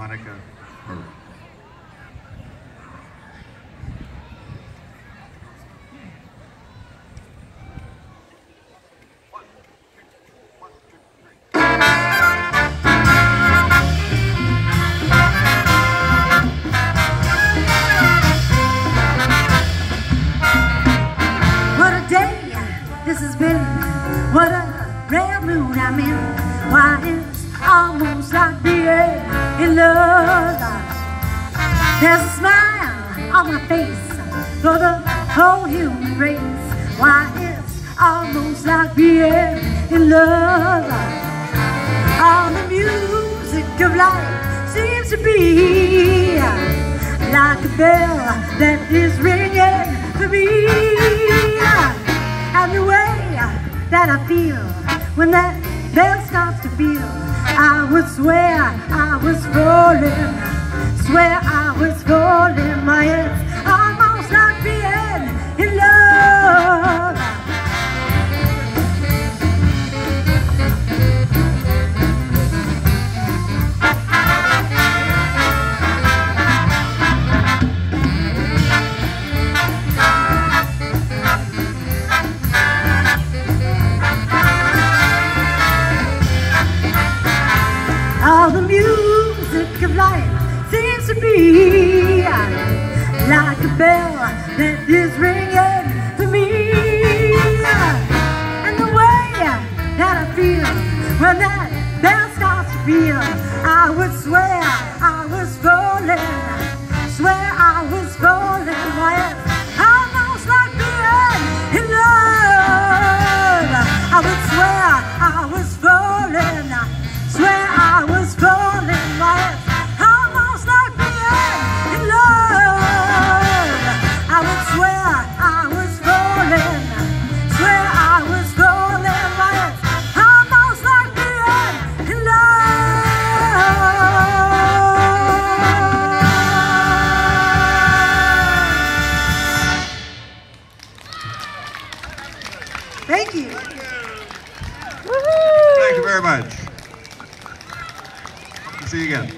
Monica Murray. What a day this has been. What a rare mood I'm in. Why, it's almost like the being in love. There's a smile on my face for the whole human race. Why, it's almost like being in love. All the music of life seems to be like a bell that is ringing for me. And the way that I feel when that bell starts to feel, I would swear was falling, swear I was falling. My head's be like a bell that is ringing for me. And the way that I feel when that bell starts to feel, I Thank you. Thank you very much. See you again.